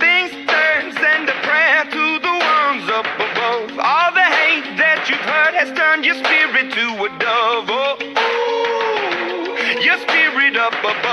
Things turn, send a prayer to the ones up above. All the hate that you've heard has turned your spirit to a dove. Oh, oh your spirit up above.